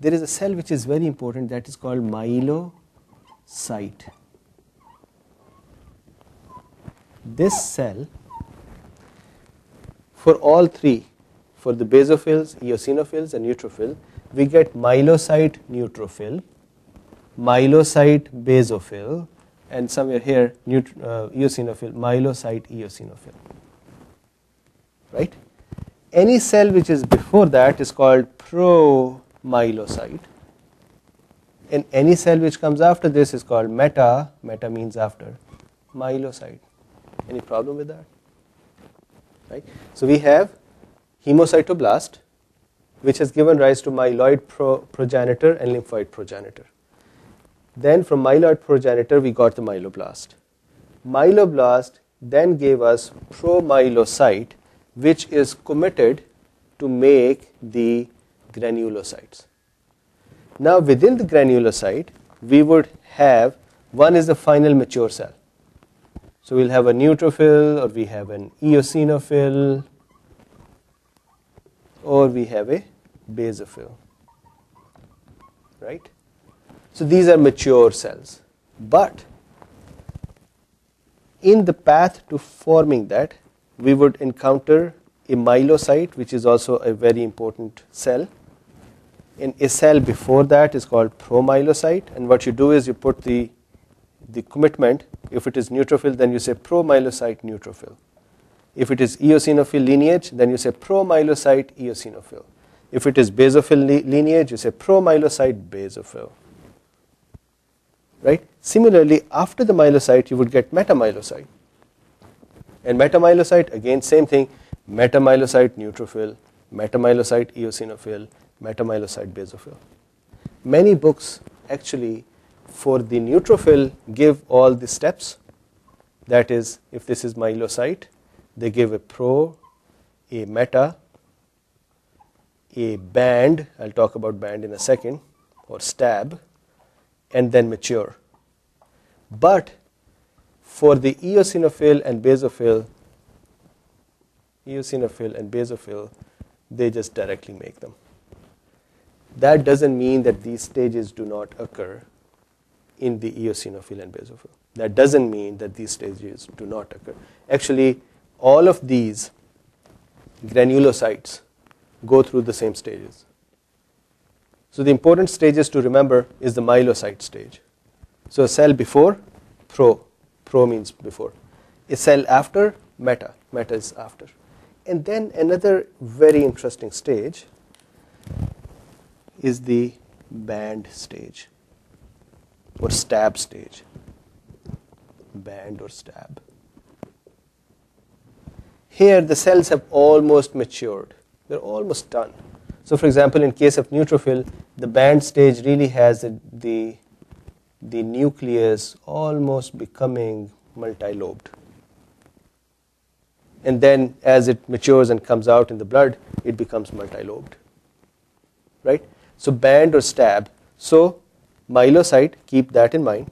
there is a cell which is very important that is called myelocyte. This cell, for all three, for the basophils, eosinophils, and neutrophil, we get myelocyte neutrophil, myelocyte basophil, and somewhere here uh, eosinophil, myelocyte eosinophil. Right? Any cell which is before that is called promyelocyte, and any cell which comes after this is called meta. Meta means after myelocyte. Any problem with that? Right? So we have hemocytoblast, which has given rise to myeloid pro progenitor and lymphoid progenitor. Then from myeloid progenitor we got the myeloblast. Myeloblast then gave us promyelocyte which is committed to make the granulocytes. Now within the granulocyte we would have one is the final mature cell. So we'll have a neutrophil or we have an eosinophil or we have a basophil. Right? So these are mature cells. But in the path to forming that, we would encounter a myelocyte, which is also a very important cell. And a cell before that is called promyelocyte. And what you do is you put the, the commitment. If it is neutrophil, then you say promyelocyte neutrophil. If it is eosinophil lineage, then you say promyelocyte eosinophil. If it is basophil lineage, you say promyelocyte basophil. Right? Similarly, after the myelocyte, you would get metamyelocyte. And metamyelocyte, again, same thing, metamyelocyte neutrophil, metamyelocyte eosinophil, metamyelocyte basophil. Many books actually for the neutrophil give all the steps. That is, if this is myelocyte, they give a pro, a meta, a band, I'll talk about band in a second, or stab, and then mature. But for the eosinophil and basophil, eosinophil and basophil, they just directly make them. That doesn't mean that these stages do not occur in the eosinophil and basophil. That doesn't mean that these stages do not occur. Actually, all of these granulocytes go through the same stages. So the important stages to remember is the myelocyte stage. So a cell before, pro, pro means before. A cell after, meta, meta is after. And then another very interesting stage is the band stage or stab stage. Band or stab. Here the cells have almost matured. They're almost done. So for example, in case of neutrophil, the band stage really has the, the, the nucleus almost becoming multi-lobed. And then as it matures and comes out in the blood, it becomes multi-lobed. Right? So band or stab. So myelocyte, keep that in mind.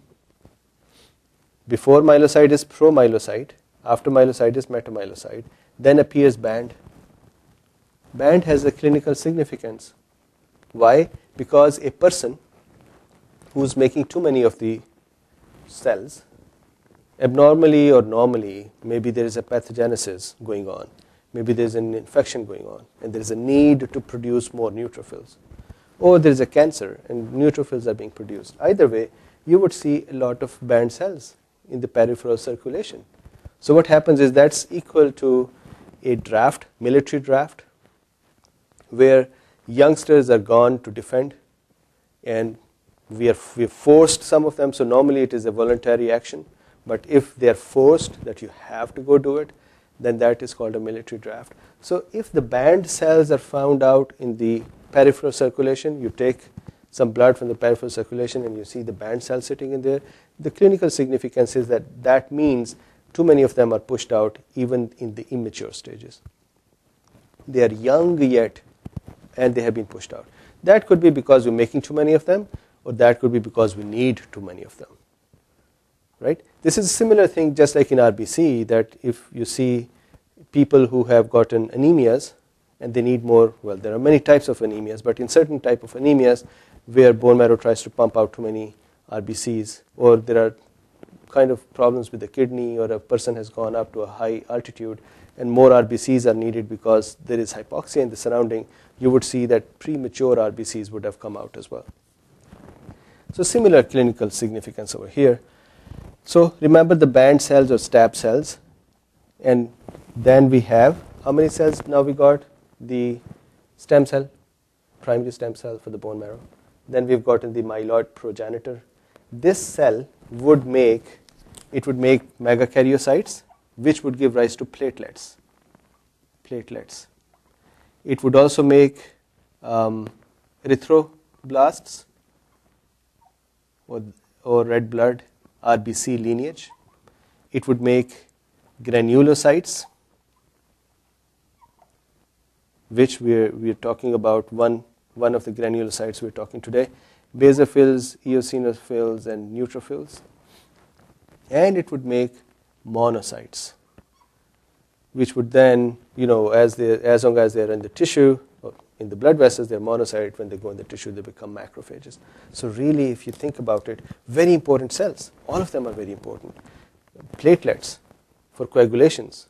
Before myelocyte is promyelocyte, after myelocyte is metamyelocyte, then appears band. Band has a clinical significance. Why? Because a person who's making too many of the cells, abnormally or normally, maybe there is a pathogenesis going on, maybe there's an infection going on, and there is a need to produce more neutrophils, or there is a cancer and neutrophils are being produced. Either way, you would see a lot of band cells in the peripheral circulation. So what happens is that's equal to a draft, military draft, where youngsters are gone to defend and we are we forced some of them so normally it is a voluntary action but if they are forced that you have to go do it then that is called a military draft so if the band cells are found out in the peripheral circulation you take some blood from the peripheral circulation and you see the band cell sitting in there the clinical significance is that that means too many of them are pushed out even in the immature stages. They are young yet and they have been pushed out. That could be because we're making too many of them or that could be because we need too many of them. Right? This is a similar thing just like in RBC that if you see people who have gotten anemias and they need more. Well, there are many types of anemias, but in certain type of anemias, where bone marrow tries to pump out too many RBCs, or there are kind of problems with the kidney, or a person has gone up to a high altitude, and more RBCs are needed because there is hypoxia in the surrounding, you would see that premature RBCs would have come out as well. So similar clinical significance over here. So remember the band cells or stab cells, and then we have how many cells now we got? The stem cell, primary stem cell for the bone marrow. Then we've gotten the myeloid progenitor. This cell would make it would make megakaryocytes, which would give rise to platelets. Platelets. It would also make um, erythroblasts or, or red blood RBC lineage. It would make granulocytes, which we're, we're talking about one, one of the granulocytes we're talking today, basophils, eosinophils, and neutrophils. And it would make monocytes, which would then, you know, as, they, as long as they're in the tissue, in the blood vessels, they're monocyte. When they go in the tissue, they become macrophages. So really, if you think about it, very important cells. All of them are very important. Platelets for coagulations,